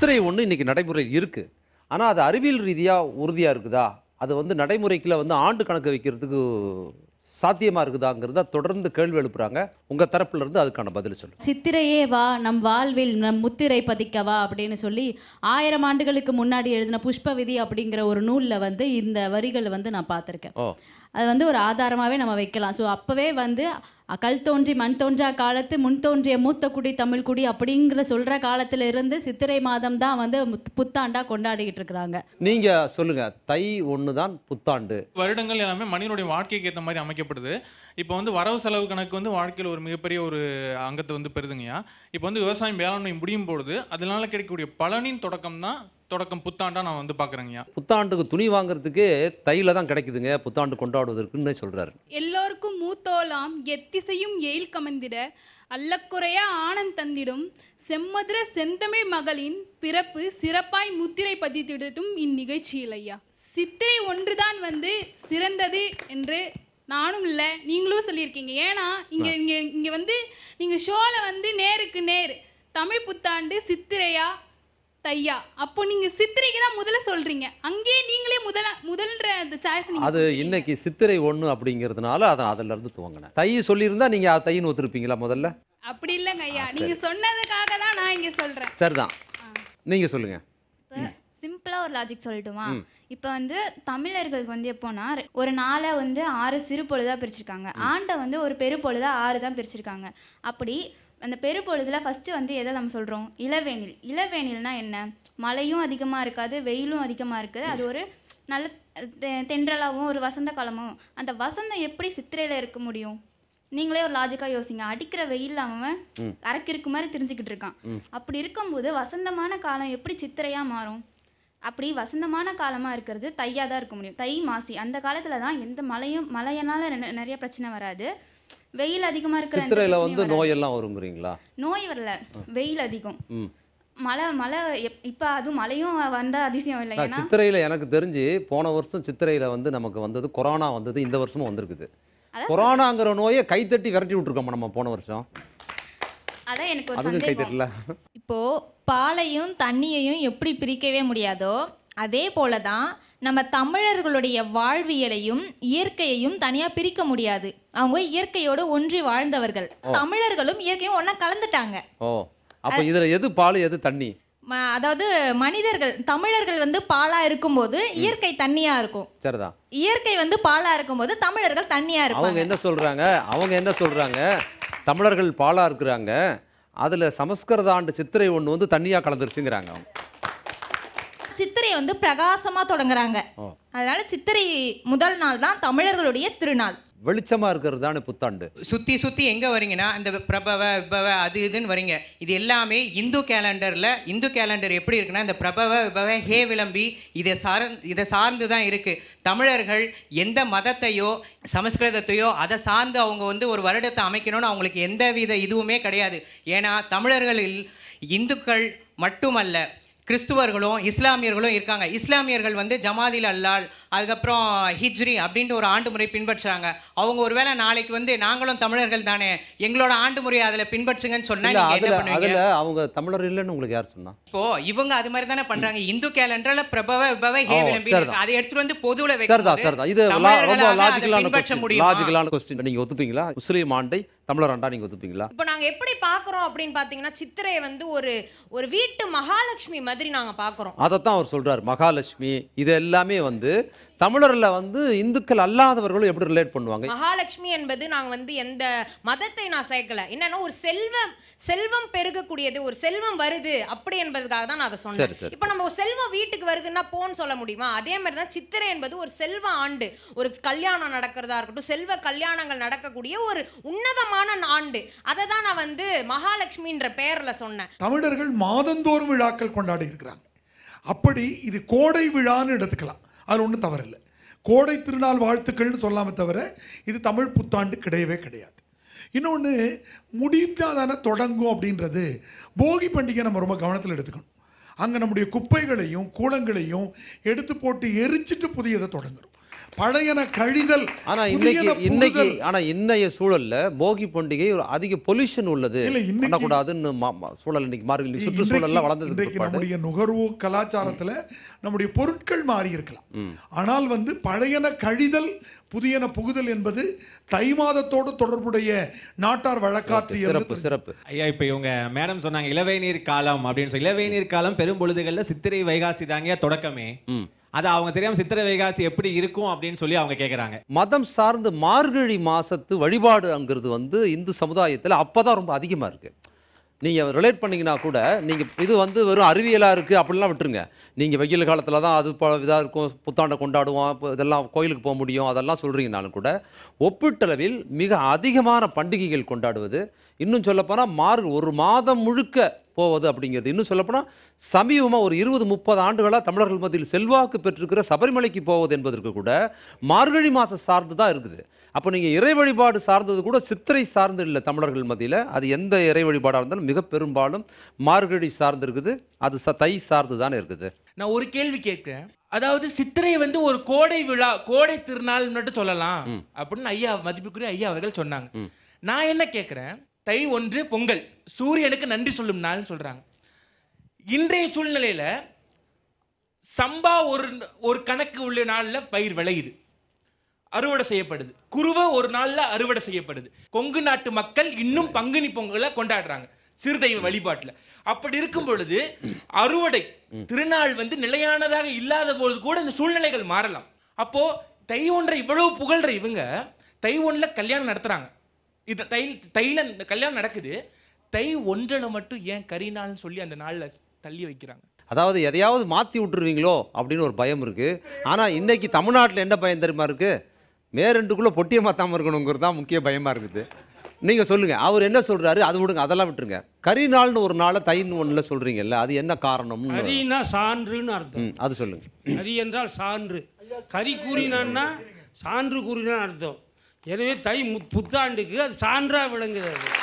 சித்திரை ஒன்று இன்னைக்கு நடைமுறையில் இருக்கு. ஆனா அது அறிவியல் ரீதியா உறுதியா இருக்குதா? அது வந்து நடைமுறைக்குள்ள வந்து ஆண்டு கணக்கு வைக்கிறதுக்கு சாத்தியமா இருக்குதாங்கிறத தொடர்ந்து கேள்வி எழுப்புறாங்க. உங்க தரப்புல இருந்து அதுக்கான பதில் சொல்லுங்க. சித்திரையே வா நம் வாழ்வில் நம் முத்திரை பதிக்கவா அப்படின்னு சொல்லி ஆயிரம் ஆண்டுகளுக்கு முன்னாடி எழுதின புஷ்ப விதி அப்படிங்கிற ஒரு நூலில் வந்து இந்த வரிகள் வந்து நான் பார்த்துருக்கேன். அது வந்து ஒரு ஆதாரமாகவே நம்ம வைக்கலாம். ஸோ அப்போவே வந்து கல் தோன்றி மண் தோன்றா காலத்து முன் தோன்றிய மூத்த குடி தமிழ் குடி அப்படிங்கிற சொல்கிற காலத்துல இருந்து சித்திரை மாதம் தான் வந்து முத்- புத்தாண்டா கொண்டாடிக்கிட்டு இருக்கிறாங்க. நீங்க சொல்லுங்க தை ஒன்று தான் புத்தாண்டு. வருடங்கள் எல்லாமே மனிதனுடைய வாழ்க்கைக்கு ஏற்ற மாதிரி அமைக்கப்படுது. இப்போ வந்து வரவு செலவு கணக்கு வந்து வாழ்க்கையில் ஒரு மிகப்பெரிய ஒரு அங்கத்தை வந்து பெறுதுங்கய்யா. இப்போ வந்து விவசாயம் வேளாண்மை முடியும் பொழுது அதனால கிடைக்கக்கூடிய பலனின் தொடக்கம் தான் தொடக்கம் புத்தாண்டா நான் வந்து பார்க்குறேங்கய்யா புத்தாண்டுக்கு துணி வாங்குறதுக்கே தையில தான் கிடைக்குதுங்க. புத்தாண்டு கொண்டாடுவதற்குன்னு சொல்றாரு. எல்லோருக்கும் மூத்தோலாம் எத்திசையும் எயில் கமந்திட அல்லக்குறைய ஆனந்த் தந்திடும் செம்மதுர செந்தமிழ் மகளின் பிறப்பு சிறப்பாய் முத்திரை பதித்திடட்டும் இந்நிகழ்ச்சியில் ஐயா. சித்திரை ஒன்றுதான் வந்து சிறந்தது என்று நானும் இல்லை நீங்களும் சொல்லியிருக்கீங்க. ஏன்னா இங்கே இங்கே இங்கே வந்து நீங்கள் ஷோவில் வந்து நேருக்கு நேர் தமிழ் புத்தாண்டு சித்திரையா தையா. அப்போ நீங்க சித்திரைக்கு தான் முதல்ல சொல்றீங்க. அங்கேயே நீங்களே முதல முதல்ன்ற அந்த சாய்ஸ் நீங்க அது. இன்னைக்கு சித்திரை ஒன்று அப்படிங்கிறதுனால அதை அதுல இருந்து துவங்கினேன். தை சொல்லியிருந்தா நீங்க தைன்னு ஒத்துருப்பீங்களா முதல்ல? அப்படி இல்லைங்க ஐயா. நீங்க சொன்னதுக்காக தான் நான் இங்க சொல்றேன். சரிதான். நீங்க சொல்லுங்க. இப்போ சிம்பிளாக ஒரு லாஜிக் சொல்லட்டுமா? இப்போ வந்து தமிழர்களுக்கு வந்து எப்போனா ஒரு நாளை வந்து ஆறு சிறு பொழுதாக பிரிச்சிருக்காங்க. ஆண்டை வந்து ஒரு பெரு பொழுதா ஆறு தான் பிரிச்சிருக்காங்க. அப்படி அந்த பெரு பொழுதுல ஃபஸ்ட்டு வந்து எதை நம்ம சொல்கிறோம் இளவேனில். இளவேனில்னா என்ன? மழையும் அதிகமாக இருக்காது வெயிலும் அதிகமாக இருக்குது. அது ஒரு நல்ல தெ- தென்றலாவும் ஒரு வசந்த காலமும். அந்த வசந்தம் எப்படி சித்திரையில் இருக்க முடியும்? நீங்களே ஒரு லாஜிக்காக யோசிங்க. அடிக்கிற வெயில் அவன் அரக்கிருக்கு மாதிரி தெரிஞ்சுக்கிட்டு இருக்கான். அப்படி இருக்கும்போது வசந்தமான காலம் எப்படி சித்திரையாக மாறும்? அப்படி வசந்தமான காலமாக இருக்கிறது தையாக தான் இருக்க முடியும். தை மாசி. அந்த காலத்தில் தான் எந்த மழையும் மழையனால நிறைய பிரச்சனை வராது. வெயில் அதிகமாக இருக்கிற சித்திரையில வந்து. நோயெல்லாம் வருங்கிறீங்களா? நோய் வரல. வெயில் அதிகம். ம். மழை மழை எப்- இப்ப அதுவும் மழையும் வந்த அதிசயம் இல்லை சித்திரையில எனக்கு தெரிஞ்சு போன வருஷம் சித்திரையில வந்து நமக்கு வந்தது கொரோனா வந்தது இந்த வருஷமும் வந்திருக்குது. கொரோனாங்கிற நோயை கைத்தட்டி விரட்டி விட்டுருக்கோமா நம்ம போன வருஷம்? அதான் எனக்கு ஒரு சந்தேகம். இப்போ பாலையும் தண்ணியையும் எப்படி பிரிக்கவே முடியாதோ அதே போல தான் நம்ம தமிழர்களுடைய வாழ்வியலையும் இயற்கையையும் தனியா பிரிக்க முடியாது. அவங்க இயற்கையோடு ஒன்றி வாழ்ந்தவர்கள். தமிழர்களும் இயற்கையும் ஒண்ணா கலந்துட்டாங்க. ஓ. அப்ப இதுல எது பால் எது தண்ணி? அதாவது மனிதர்கள் தமிழர்கள் வந்து பாலா இருக்கும்போது இயற்கை தண்ணியா இருக்கும். சரிதான் இயற்கை வந்து பாலா இருக்கும்போது தமிழர்கள் தண்ணியா அவங்க இருப்பாங்க என்ன சொல்றாங்க? அவங்க என்ன சொல்றாங்க? தமிழர்கள் பாலா இருக்கிறாங்க. அதுல சமஸ்கிருத ஆண்டு சித்திரை ஒண்ணு வந்து தண்ணியா கலந்துருச்சுங்கிறாங்க அவங்க. சித்திரை வந்து பிரகாசமா தொடங்குறாங்க. அதனால சித்திரை முதல் நாள் தான் தமிழர்களுடைய திருநாள். வெளிச்சமா இருக்கிறது தானே புத்தாண்டு? சுற்றி சுற்றி எங்கே வரீங்கன்னா அந்த பிரபவ விபவ அது இதுன்னு வரீங்க இது எல்லாமே இந்து கேலண்டரில் இந்து கேலண்டர் எப்படி இருக்குன்னா இந்த பிரபவ விபவ ஹே விளம்பி இதை சார் இதை சார்ந்து தான் இருக்குது தமிழர்கள் எந்த மதத்தையோ சமஸ்கிருதத்தையோ அதை சார்ந்து அவங்க வந்து ஒரு வருடத்தை அமைக்கணும்னு அவங்களுக்கு எந்த வித இதுவுமே கிடையாது. ஏன்னா தமிழர்களில் இந்துக்கள் மட்டுமல்ல கிறிஸ்துவர்களும் இஸ்லாமியர்களும் இருக்காங்க. இஸ்லாமியர்கள் வந்து ஜமாதில் அல்லால் அதுக்கப்புறம் ஹிஜ்ரி அப்படின்ட்டு ஒரு ஆண்டு முறை பின்பற்றுறாங்க. அவங்க ஒருவேளை நாளைக்கு வந்து நாங்களும் தமிழர்கள் தானே எங்களோட ஆண்டு முறையை அதில் பின்பற்றுங்கன்னு சொன்னா நீங்க என்ன பண்ணுவீங்க? அவங்க தமிழர் இல்லைன்னு உங்களுக்கு யார் சொன்னா? இப்போ இவங்க அது மாதிரி தானே பண்றாங்க. இந்து கேலண்டர்ல பிரபவ விபவ ஹே விளம்பி. அதை எடுத்துட்டு வந்து பொதுவுல சரிதான் இது பின்பற்ற முடியுமா? லாஜிக்கலான கொஸ்டின் நீங்க ஒத்துப்பீங்களா? முஸ்லீம் ஆண்டை தமிழர் ஆண்டா நீங்க ஒத்துப்பீங்களா? இப்போ நாங்க எப்படி பார்க்கறோம் அப்படின்னு பாத்தீங்கன்னா சித்திரையை வந்து ஒரு ஒரு வீட்டு மகாலட்சுமி மாதிரி நாங்க பார்க்கறோம் அதைத்தான் அவர் சொல்றாரு. மகாலட்சுமி இது எல்லாமே வந்து தமிழர்ல வந்து இந்துக்கள் அல்லாதவர்களும் எப்படி ரிலேட் பண்ணுவாங்க? மகாலட்சுமி என்பது நாங்க வந்து எந்த மதத்தை நான் சேர்க்கல. என்னன்னா ஒரு செல்வம் செல்வம் பெருகக்கூடியது ஒரு செல்வம் வருது அப்படி என்பதுக்காக தான் நான் அதை சொன்னேன். இப்போ நம்ம ஒரு செல்வம் வீட்டுக்கு வருதுன்னா போன்னு சொல்ல முடியுமா? அதே மாதிரி தான் சித்திரை என்பது ஒரு செல்வ ஆண்டு. ஒரு கல்யாணம் நடக்கிறதா இருக்கட்டும் செல்வ கல்யாணங்கள் நடக்கக்கூடிய ஒரு உன்னதமான ஆண்டு. அதை தான் நான் வந்து மகாலட்சுமின்ற பெயர்ல சொன்னேன். தமிழர்கள் மாதந்தோறும் விழாக்கள் கொண்டாடி இருக்கிறாங்க. அப்படி இது கோடை விழான்னு எடுத்துக்கலாம். அது ஒன்றும் தவறில்லை. கோடை திருநாள் வாழ்த்துக்கள்னு சொல்லாமல் தவிர இது தமிழ் புத்தாண்டு கிடையவே கிடையாது. இன்னொன்று முடிந்தால் தானே தொடங்கும் அப்படின்றது போகி பண்டிகை நம்ம ரொம்ப கவனத்தில் எடுத்துக்கணும். அங்கே நம்முடைய குப்பைகளையும் கூலங்களையும் எடுத்து போட்டு எரிச்சிட்டு புதியதை தொடங்குறோம். பழையன கழிதல் ஆனா இன்னைக்கு இன்னைக்கு. ஆனா இன்னைய சூழல்ல போகி பண்டிகை ஒரு அதிக பொல்யூஷன் உள்ளது. பண்ணக்கூடாதுன்னு சூழல் இன்னைக்கு மாறி சுற்றுச்சூழல்லாம் பிற்பாடு நம்முடைய நுகர்வு கலாச்சாரத்துல நம்முடைய பொருட்கள் மாறி இருக்கலாம். ஆனால் வந்து பழையன கழிதல் புதியன புகுதல் என்பது தை மாதத்தோடு தொடர்புடைய நாட்டார் வழக்காற்று சிறப்பு சிறப்பு. ஐயா இப்போ இவங்க மேடம் சொன்னாங்க இளவேநீர் காலம் அப்படின்னு சொல்லி. இளவேநீர் காலம் பெரும் பொழுதுகளில் சித்திரை வைகாசி தாங்க தொடக்கமே. அது அவங்க தெரியாம சித்திரை வைகாசி எப்படி இருக்கும் அப்படின்னு சொல்லி அவங்க கேட்குறாங்க மதம் சார்ந்து மார்கழி மாசத்து வழிபாடுங்கிறது வந்து இந்து சமுதாயத்தில் அப்போ தான் ரொம்ப அதிகமாக இருக்கு. நீங்கள் ரிலேட் பண்ணீங்கன்னா கூட நீங்கள் இது வந்து வெறும் அறிவியலாக இருக்குது அப்படிலாம் விட்டுருங்க. நீங்கள் வெயில் காலத்தில் தான் அது ப- இதாக இருக்கும் புத்தாண்டை கொண்டாடுவோம் இதெல்லாம் கோயிலுக்கு போக முடியும் அதெல்லாம் சொல்கிறீங்கனாலும் கூட ஒப்பீட்டளவில் மிக அதிகமான பண்டிகைகள் கொண்டாடுவது இன்னும் சொல்லப்போனால் மார்க் ஒரு மாதம் முழுக்க போவது அப்படிங்கிறது. இன்னும் சொல்லப்போனால் சமீபமாக ஒரு இருபது முப்பது ஆண்டுகளாக தமிழர்கள் மத்தியில் செல்வாக்கு பெற்றிருக்கிற சபரிமலைக்கு போவது என்பதற்கு கூட மார்கழி மாதம் சார்ந்து தான் இருக்குது. அப்போ நீங்கள் இறை வழிபாடு சார்ந்தது கூட சித்திரை சார்ந்து இல்லை தமிழர்கள் மத்தியில். அது எந்த இறை வழிபாடாக இருந்தாலும் மிக பெரும்பாலும் மார்கழி சார்ந்து இருக்குது. அது ச தை சார்ந்து தானே இருக்குது. நான் ஒரு கேள்வி கேட்கிறேன். அதாவது சித்திரை வந்து ஒரு கோடை விழா கோடை திருநாள் மட்டும் சொல்லலாம் அப்படின்னு ஐயா மதிப்புக்குரிய ஐயா அவர்கள் சொன்னாங்க. நான் என்ன கேட்கிறேன்? தை ஒன்று பொங்கல். சூரியனுக்கு நன்றி சொல்லும் நாள்னு சொல்கிறாங்க இன்றைய சூழ்நிலையில் சம்பா ஒரு ஒரு கணக்கு உள்ள நாளில் பயிர் விளையுது. அறுவடை செய்யப்படுது. குருவை ஒரு நாளில் அறுவடை செய்யப்படுது. கொங்கு நாட்டு மக்கள் இன்னும் பங்குனி பொங்கலை கொண்டாடுறாங்க. சிறுதெய்வ வழிபாட்டில். அப்படி இருக்கும் பொழுது அறுவடை திருநாள் வந்து நிலையானதாக இல்லாத பொழுது கூட இந்த சூழ்நிலைகள் மாறலாம். அப்போது தை ஒன்றை இவ்வளவு புகழ்கிற இவங்க தை ஒன்றில் கல்யாணம் நடத்துகிறாங்க இது தை தைல இந்த கல்யாணம் நடக்குது. தை ஒன்றில் மட்டும் ஏன் கரிநாள்னு சொல்லி அந்த நாள்ல தள்ளி வைக்கிறாங்க. அதாவது எதையாவது மாற்றி விட்டுருவீங்களோ அப்படின்னு ஒரு பயம் இருக்குது ஆனால் இன்னைக்கு தமிழ்நாட்டில் என்ன பயம் தெரியுமா இருக்குது மே ரெண்டுக்குள்ளே பொட்டியை மாற்றாமல் இருக்கணுங்கிறது தான் முக்கிய பயமாக இருக்குது. நீங்கள் சொல்லுங்கள் அவர் என்ன சொல்கிறாரு அது விடுங்க. அதெல்லாம் விட்டுருங்க. கரி நாள்னு ஒரு நாளை தைன்னு ஒன்றில் சொல்கிறீங்கல்ல அது என்ன காரணம்னு? கரினா சான்றுன்னு அர்த்தம். அது சொல்லுங்கள் கரி என்றால் சான்று. கரி கூறினான்னா சான்று கூறினான் அர்த்தம். எனவே தை புத்தாண்டுக்கு அது சான்றாக விளங்குகிறது.